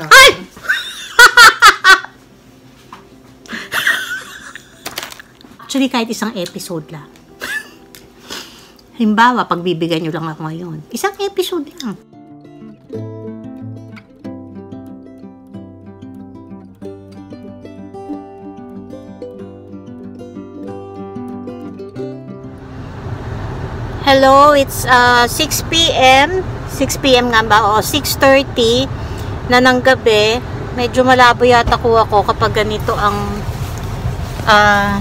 Ay! Actually, kahit isang episode lang. Himbawa, pagbibigyan nyo lang ako ngayon. Isang episode lang. Hello, it's uh, 6 p.m. 6 p.m. nga ba? O, 6.30 na ng gabi. Medyo malabo yata ko ako kapag ganito ang uh,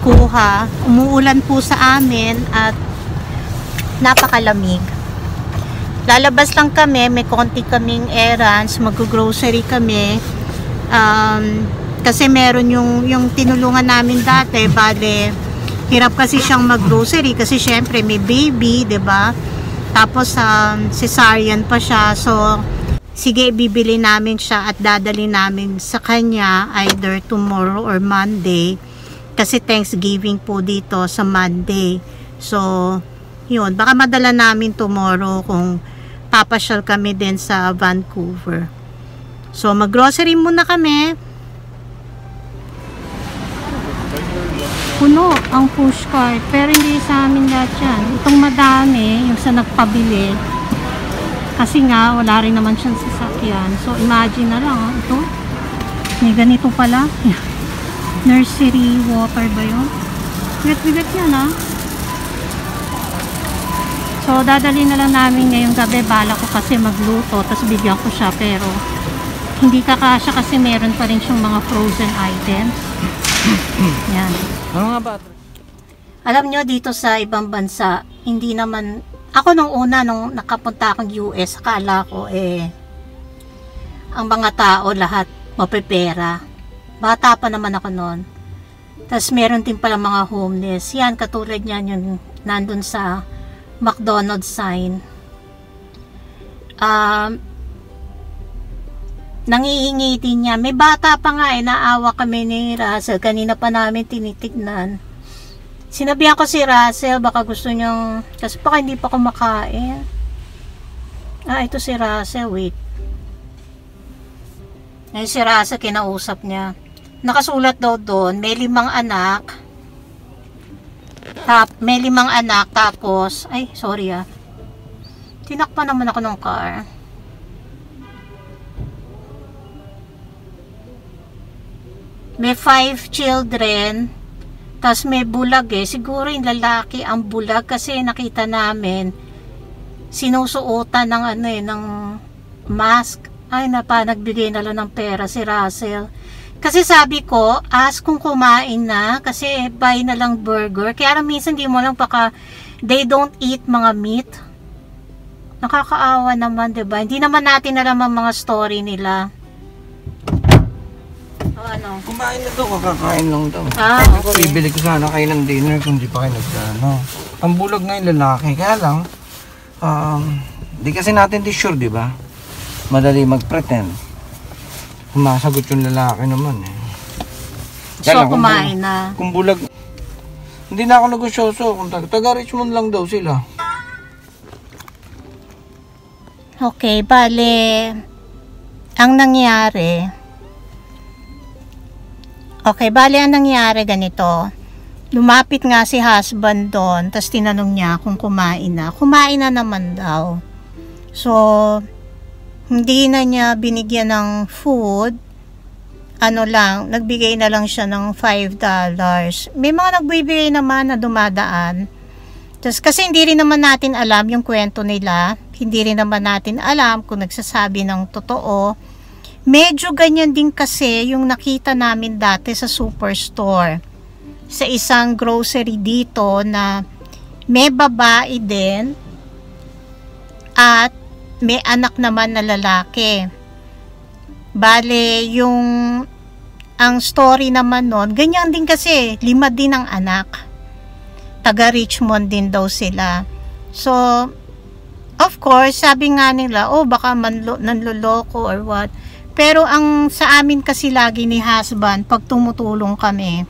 kuha. Umuulan po sa amin at napakalamig. Lalabas lang kami, may konti kaming errands, mag-grocery kami. Um, kasi meron yung, yung tinulungan namin dati, bale, hirap kasi siyang mag-grocery kasi syempre may baby, ba? Tapos um, cesarean pa siya. So sige bibili namin siya at dadali namin sa kanya either tomorrow or Monday kasi Thanksgiving po dito sa Monday. So yun, baka madala namin tomorrow kung papasyal kami din sa Vancouver. So mag-grocery muna kami puno ang push cart. Pero hindi sa amin lahat yan. Itong madami, yung sa nagpabili. Kasi nga, wala rin naman siyang sasakyan. So, imagine na lang, oh, ito. May ganito pala. Nursery water ba yun? Bigat-bigat yan, ha? So, dadali na lang namin ngayong gabi. Bala ko kasi magluto. Tapos bigyan ko siya. Pero, hindi kakasya kasi meron pa rin siyang mga frozen items. Yan. Ano nga ba? Alam nyo, dito sa ibang bansa, hindi naman, ako nung una, nung nakapunta akong US, akala ko, eh, ang mga tao lahat mapipera. Bata pa naman ako noon. Tapos meron din pala mga homeless. Yan, katulad niyan yung nandun sa McDonald's sign. Um, nangihingi din niya. May bata pa nga eh, naawa kami ni Russell. Kanina pa namin tinitignan. Sinabihan ko si Russell, baka gusto niyang, kasi baka hindi pa kumakain. Ah, ito si Russell, wait. Ngayon si Russell, kinausap niya. Nakasulat daw doon, may limang anak. Tap, may limang anak, tapos, ay, sorry ah. Tinakpan naman ako ng car. may five children, tas may bulag eh. Siguro yung lalaki ang bulag kasi nakita namin sinusuotan ng ano eh, ng mask. Ay, napa, nagbigay na lang ng pera si Russell. Kasi sabi ko, ask kung kumain na kasi buy na lang burger. Kaya minsan di mo lang baka they don't eat mga meat. Nakakaawa naman, 'di ba? Hindi naman natin alam ang mga story nila. Ano? Kumain na daw, kakakain lang daw. Ah, okay. Bibili ko sana kayo ng dinner kung di pa kayo nagkano. Ang bulag na yung lalaki, kaya lang, um, di kasi natin di sure, di ba? Madali mag-pretend. Sumasagot yung lalaki naman eh. So, lang, kung kumain bu- na. Kung bulag, hindi na ako negosyoso. Kung taga, taga Richmond lang daw sila. Okay, bale, ang nangyari, okay, bale, ang nangyari ganito, lumapit nga si husband doon, tapos tinanong niya kung kumain na. Kumain na naman daw. So, hindi na niya binigyan ng food, ano lang, nagbigay na lang siya ng $5. May mga nagbibigay naman na dumadaan. Tapos kasi hindi rin naman natin alam yung kwento nila. Hindi rin naman natin alam kung nagsasabi ng totoo. Medyo ganyan din kasi yung nakita namin dati sa superstore. Sa isang grocery dito na may babae din at may anak naman na lalaki. Bale, yung ang story naman nun, ganyan din kasi, lima din ang anak. Taga Richmond din daw sila. So, of course, sabi nga nila, oh, baka manlo, nanloloko or what. Pero ang sa amin kasi lagi ni husband, pag tumutulong kami,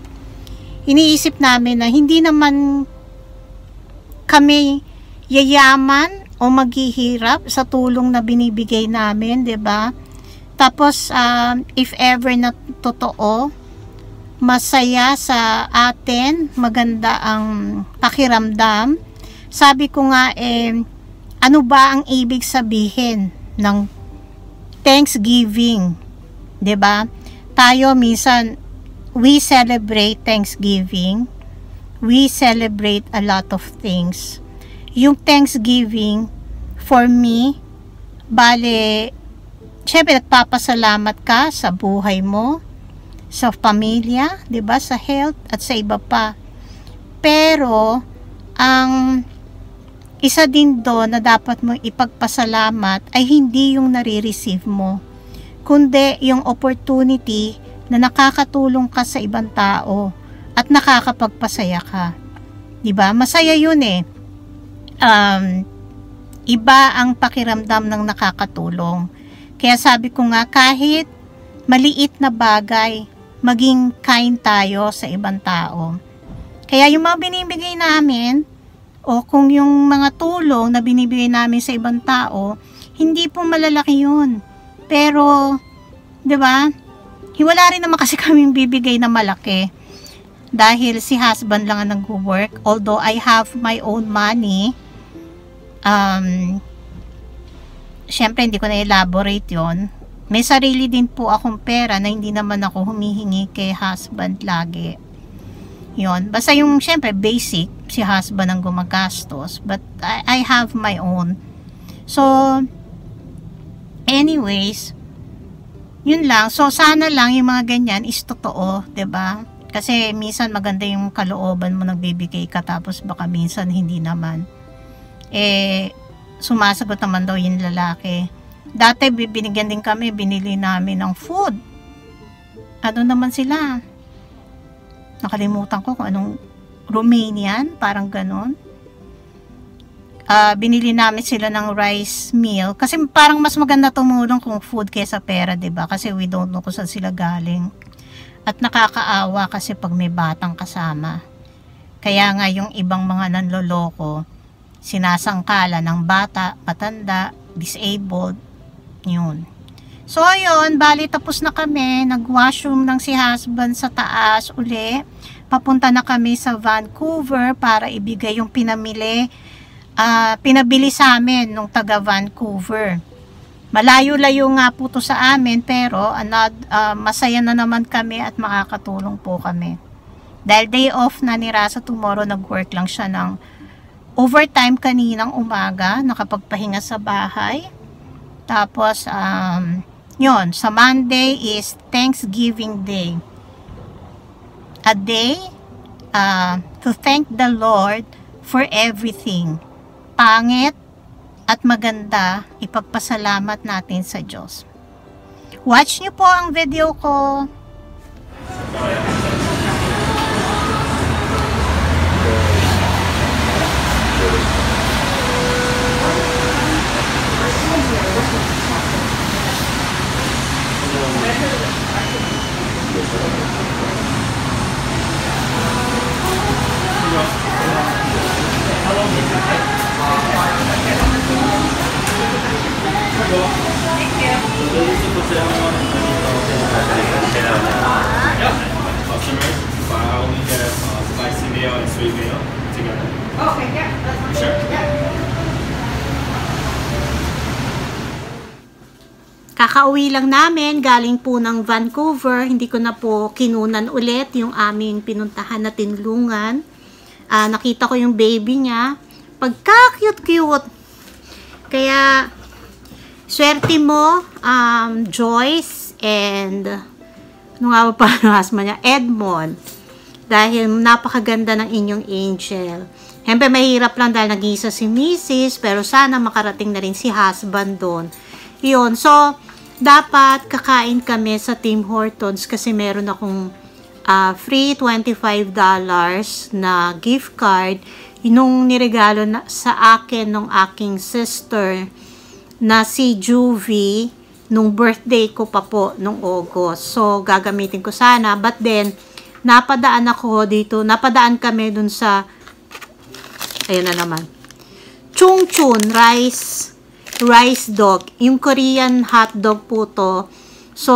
iniisip namin na hindi naman kami yayaman o maghihirap sa tulong na binibigay namin, 'di ba? Tapos, um, if ever na totoo, masaya sa atin, maganda ang pakiramdam. Sabi ko nga, eh, ano ba ang ibig sabihin ng Thanksgiving? 'Di ba? Tayo minsan we celebrate Thanksgiving. We celebrate a lot of things. Yung Thanksgiving for me, bale syempre nagpapasalamat ka sa buhay mo, sa pamilya, 'di ba, sa health at sa iba pa. Pero ang isa din doon na dapat mong ipagpasalamat ay hindi yung nare-receive mo, kundi yung opportunity na nakakatulong ka sa ibang tao at nakakapagpasaya ka. 'Di ba? Masaya 'yun eh. Um, iba ang pakiramdam ng nakakatulong. Kaya sabi ko nga kahit maliit na bagay, maging kind tayo sa ibang tao. Kaya yung mga binibigay namin, o kung yung mga tulong na binibigay namin sa ibang tao, hindi po malalaki yun. Pero, di ba? Wala rin naman kasi kaming bibigay na malaki. Dahil si husband lang ang nag-work. Although I have my own money, um, syempre hindi ko na elaborate yon may sarili din po akong pera na hindi naman ako humihingi kay husband lagi. Yon. Basta yung, syempre, basic, si husband ang gumagastos. But, I, I have my own. So, anyways, yun lang. So, sana lang yung mga ganyan is totoo, ba diba? Kasi, minsan maganda yung kalooban mo nagbibigay ka, tapos baka minsan hindi naman. Eh, sumasagot naman daw yung lalaki Dati bibinigyan din kami, binili namin ng food. Ano naman sila? Nakalimutan ko kung anong Romanian, parang ganon. Uh, binili namin sila ng rice meal kasi parang mas maganda tumulong kung food kaysa pera, ba? Kasi we don't know kung saan sila galing. At nakakaawa kasi pag may batang kasama. Kaya nga yung ibang mga nanloloko, sinasangkala ng bata, patanda, disabled, yun. So, ayun, bali tapos na kami. Nag-washroom ng si husband sa taas uli. Papunta na kami sa Vancouver para ibigay yung pinamili, uh, pinabili sa amin nung taga Vancouver. Malayo-layo nga po to sa amin pero anad, uh, masaya na naman kami at makakatulong po kami. Dahil day off na ni Rasa tomorrow, nag-work lang siya ng overtime kaninang umaga, nakapagpahinga sa bahay. Tapos, um, yun, sa Monday is Thanksgiving Day. A day uh, to thank the Lord for everything. Pangit at maganda, ipagpasalamat natin sa Diyos. Watch niyo po ang video ko. Kakauwi lang namin, galing po ng Vancouver. Hindi ko na po kinunan ulit yung aming pinuntahan na tinlungan. Uh, nakita ko yung baby niya. Pagka-cute-cute. Kaya, swerte mo, um, Joyce and ano nga pa husband niya? Edmond. Dahil napakaganda ng inyong angel. Siyempre, mahirap lang dahil nag-isa si Mrs. Pero sana makarating na rin si husband doon. Yun. So, dapat kakain kami sa Tim Hortons kasi meron akong uh, free $25 na gift card nung niregalo na, sa akin ng aking sister na si Juvie nung birthday ko pa po nung August. So, gagamitin ko sana. But then, napadaan ako dito, napadaan kami dun sa, ayun na naman, Chung Chun Rice rice dog. Yung Korean hot dog po to. So,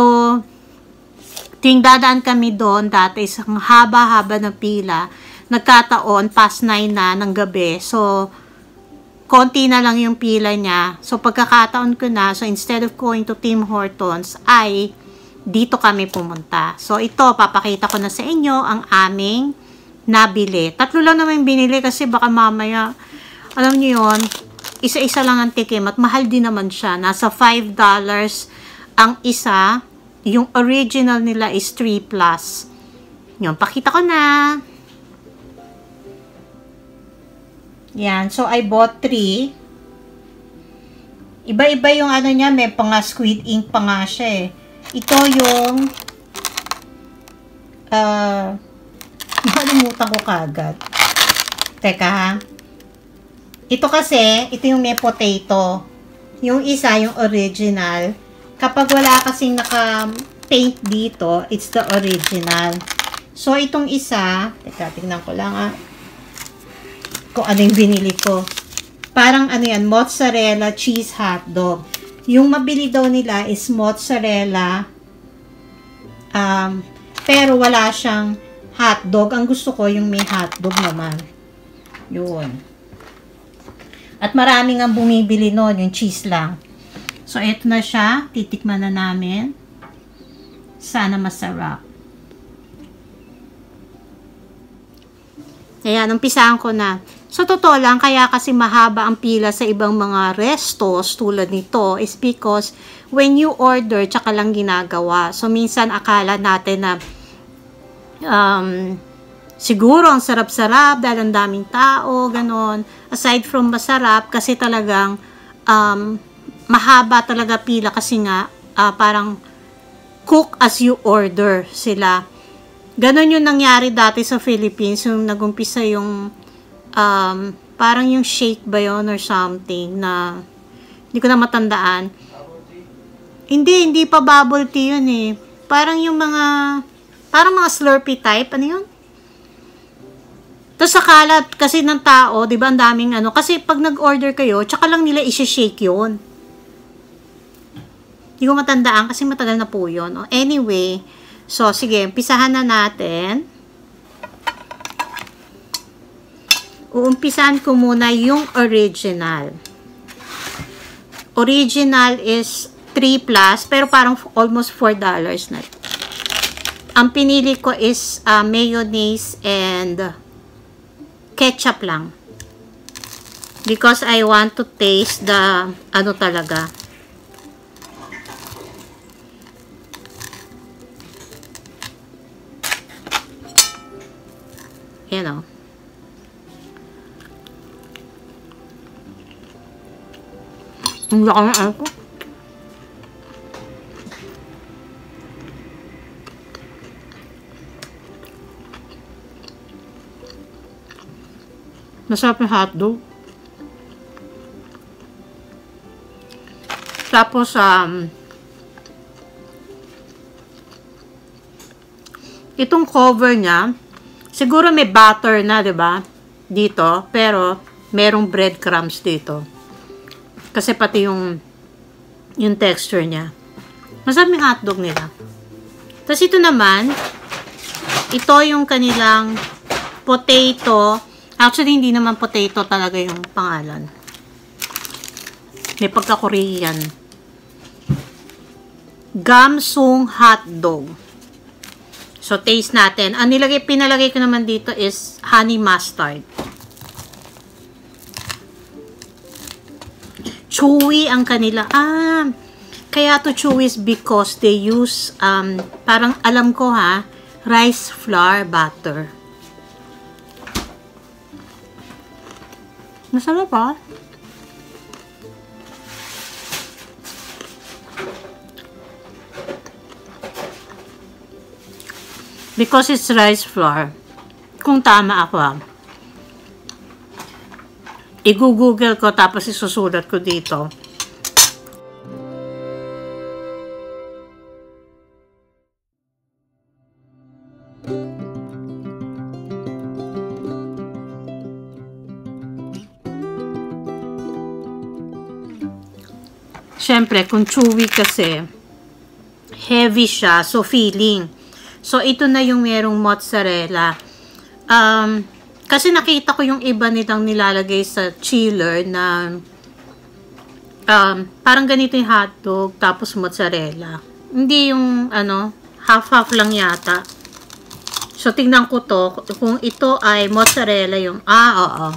ting kami doon dati isang haba-haba ng pila. Nagkataon, past 9 na ng gabi. So, konti na lang yung pila niya. So, pagkakataon ko na, so instead of going to Tim Hortons, ay dito kami pumunta. So, ito, papakita ko na sa inyo ang aming nabili. Tatlo lang naman binili kasi baka mamaya, alam niyo yon isa-isa lang ang tikim at mahal din naman siya. Nasa $5 ang isa. Yung original nila is 3 plus. Yun, pakita ko na. Yan. So, I bought 3. Iba-iba yung ano niya. May pang squid ink pa nga siya eh. Ito yung uh, nakalimutan ko kagad. Teka ha. Ito kasi, ito yung may potato. Yung isa, yung original. Kapag wala kasing naka-paint dito, it's the original. So, itong isa, teka, tingnan ko lang ah, kung ano yung binili ko. Parang ano yan, mozzarella cheese hotdog. Yung mabili daw nila is mozzarella, um, pero wala siyang hotdog. Ang gusto ko yung may hotdog naman. Yun. At maraming ang bumibili noon, yung cheese lang. So, ito na siya. Titikman na namin. Sana masarap. Ayan, umpisahan ko na. So, totoo lang, kaya kasi mahaba ang pila sa ibang mga restos tulad nito is because when you order, tsaka lang ginagawa. So, minsan akala natin na um, siguro ang sarap-sarap dahil ang daming tao, ganon. Aside from masarap, kasi talagang um, mahaba talaga pila kasi nga uh, parang cook as you order sila. Ganon yung nangyari dati sa Philippines, yung nagumpisa yung um, parang yung shake ba yun or something na hindi ko na matandaan. Hindi, hindi pa bubble tea yun eh. Parang yung mga, parang mga slurpy type, ano yun? Tapos sa kalat kasi ng tao, di ba, ang daming ano, kasi pag nag-order kayo, tsaka lang nila isi-shake yun. Hindi ko matandaan kasi matagal na po. Oh, anyway, so sige, umpisahan na natin. Uumpisahan ko muna yung original. Original is 3 plus, pero parang almost $4 na. Ang pinili ko is uh, mayonnaise and ketchup lang. Because I want to taste the ano talaga, Yan o. Ang laki ng ano Masarap yung hotdog. Tapos, um, itong cover niya, Siguro may butter na, 'di ba? Dito, pero merong breadcrumbs dito. Kasi pati yung yung texture niya. Masarap yung hotdog nila. Tapos ito naman, ito yung kanilang potato. Actually, hindi naman potato talaga yung pangalan. May pagka-Korean. Gamsung hotdog. So, taste natin. Ang nilagay, pinalagay ko naman dito is honey mustard. Chewy ang kanila. Ah, kaya to chewy is because they use, um, parang alam ko ha, rice flour butter. Masarap ah. Because it's rice flour. Kung tama ako ah. I-google ko tapos isusulat ko dito. Siyempre, kung chewy kasi, heavy siya, so feeling. So, ito na yung merong mozzarella. Um, kasi nakita ko yung iba nilang nilalagay sa chiller na um, parang ganito yung hotdog, tapos mozzarella. Hindi yung, ano, half-half lang yata. So, tingnan ko to, kung ito ay mozzarella yung, ah, oo.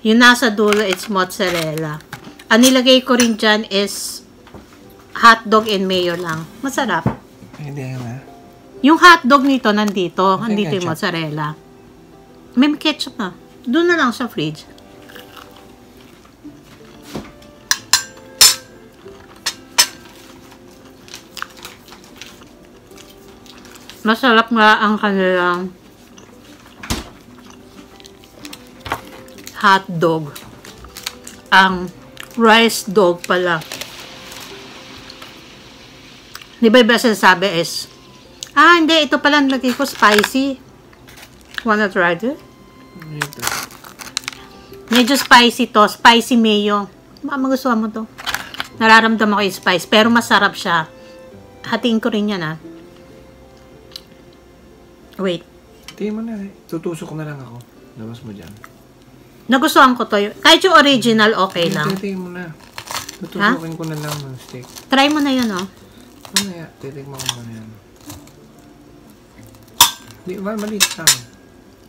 Yung nasa dulo, it's mozzarella. Ang nilagay ko rin dyan is hotdog and mayo lang. Masarap. Hindi na. Yung hotdog nito, nandito. May Nandito yung ketchup. mozzarella. May ketchup na. Doon na lang sa fridge. Masarap nga ang kanilang hot dog. Ang rice dog pala. Di ba iba sinasabi is, ah, hindi, ito pala nilagay ko spicy. Wanna try it? Ito. Medyo spicy to, spicy mayo. Baka magustuhan mo to. Nararamdaman ko yung spice, pero masarap siya. Hatiin ko rin yan, ah. Wait. Tingin mo na eh. Tutusok na lang ako. Labas mo dyan. Nagustuhan ko to. Kahit yung original, okay lang. Tingin mo na. Tutusokin ko na lang ng steak. Try mo na yun, oh. Mamaya, titigman ko muna yan. Di ba, maliit lang.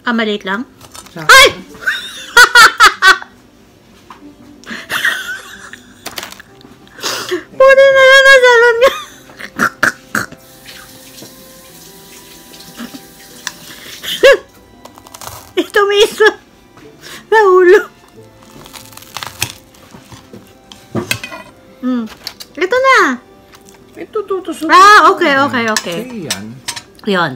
Ah, maliit lang? Sa Ay! Okay, okay, okay. Yan. Yun.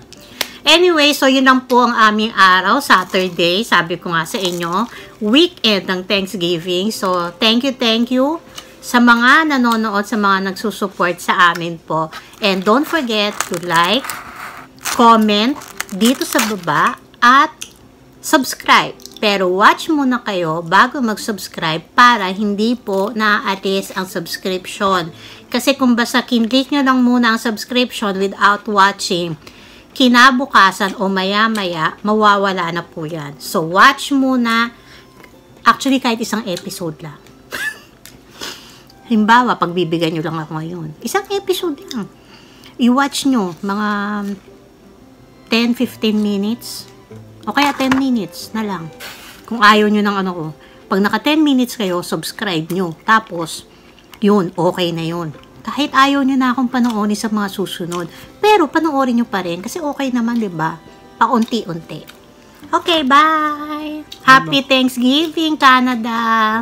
Anyway, so yun lang po ang aming araw, Saturday. Sabi ko nga sa inyo, weekend ng Thanksgiving. So, thank you, thank you sa mga nanonood, sa mga nagsusupport sa amin po. And don't forget to like, comment dito sa baba, at subscribe. Pero watch muna kayo bago mag-subscribe para hindi po naaalis ang subscription. Kasi kung basta kinlik nyo lang muna ang subscription without watching, kinabukasan o maya-maya, mawawala na po yan. So, watch muna. Actually, kahit isang episode lang. Halimbawa, pagbibigyan nyo lang ako ngayon. Isang episode lang. I-watch nyo, mga 10-15 minutes. O kaya 10 minutes na lang. Kung ayaw nyo ng ano ko. Pag naka 10 minutes kayo, subscribe nyo. Tapos, yun, okay na yun. Kahit ayaw nyo na akong panoorin sa mga susunod. Pero panoorin nyo pa rin kasi okay naman, di ba? Paunti-unti. Okay, bye! Happy Thanksgiving, Canada!